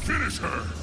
Finish her!